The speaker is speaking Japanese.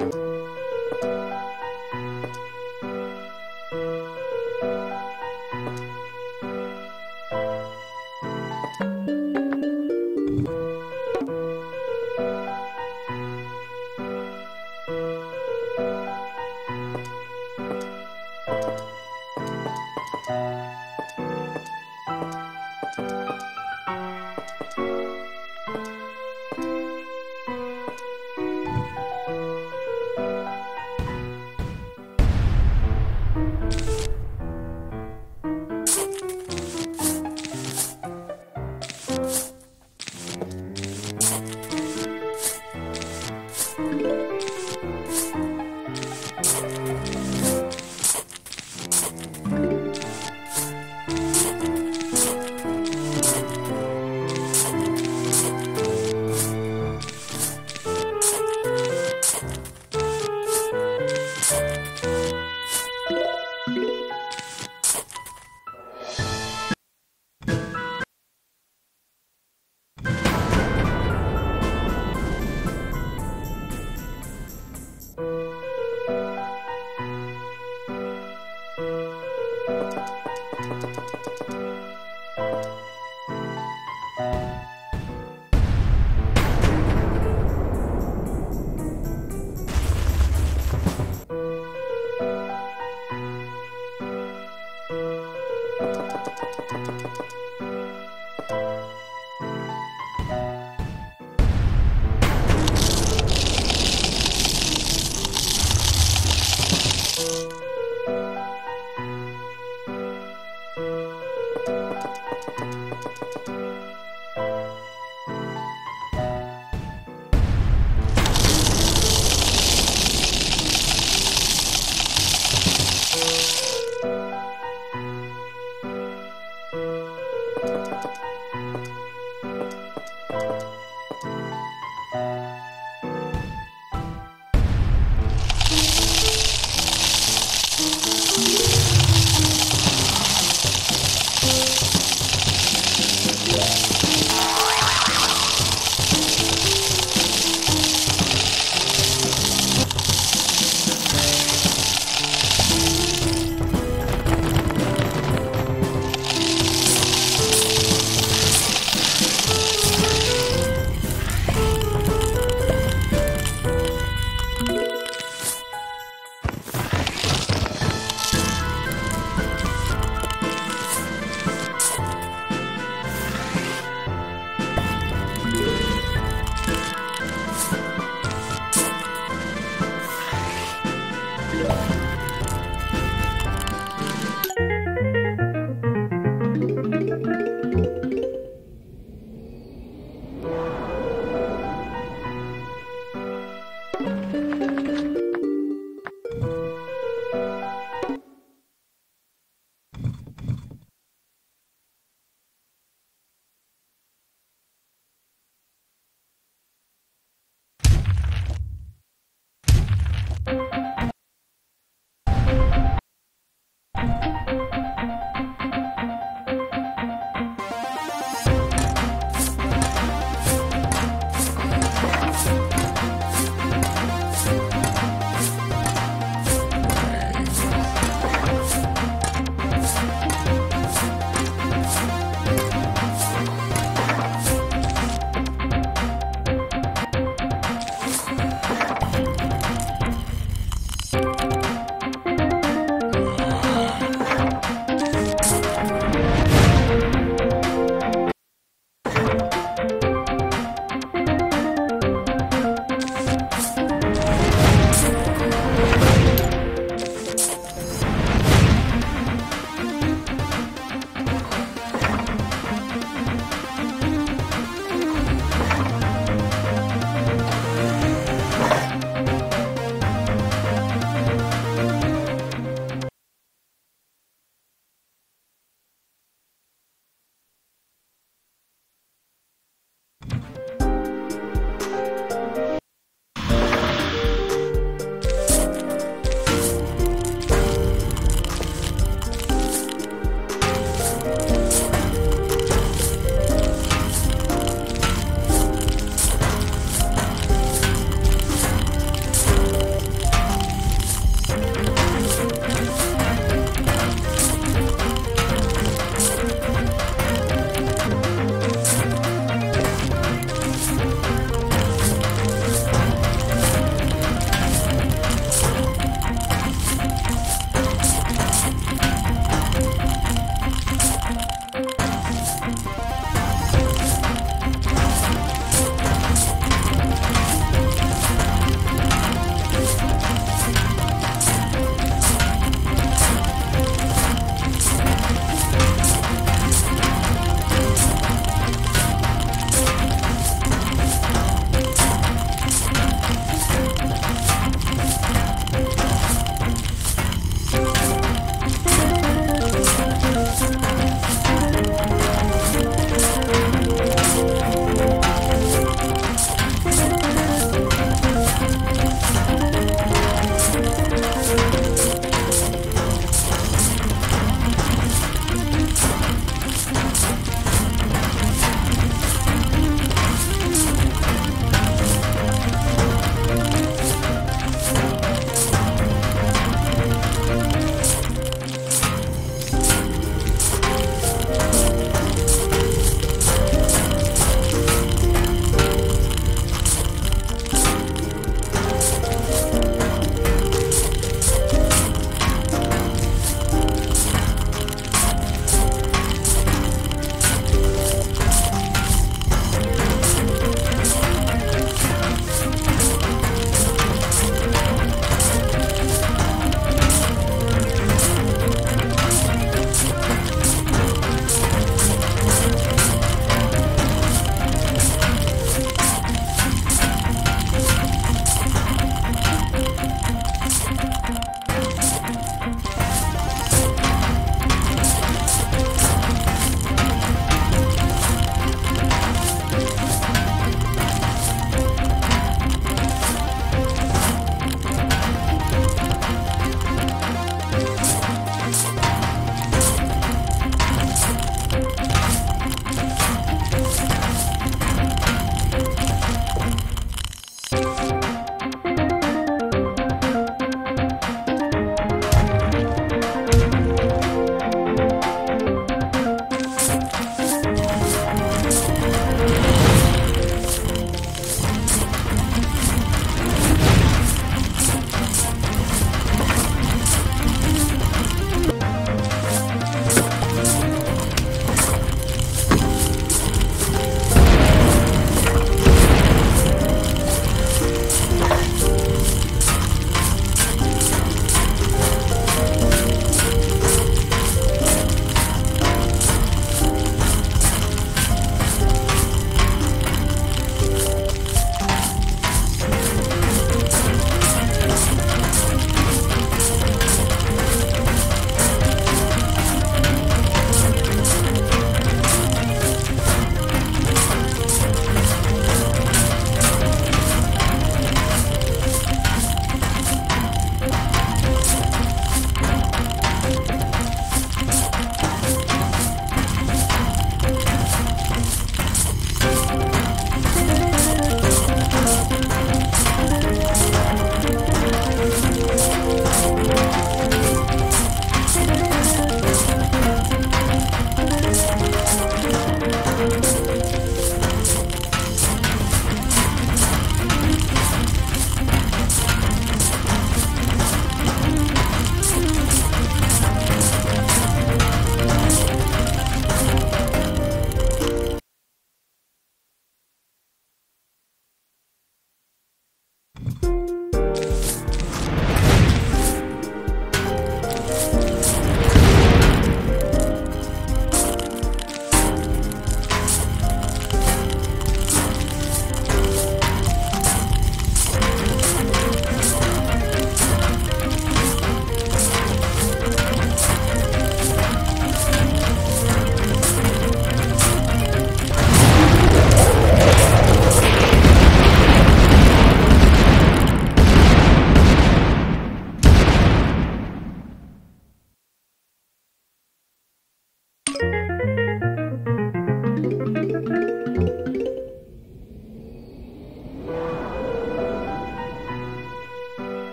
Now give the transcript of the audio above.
you you Bye.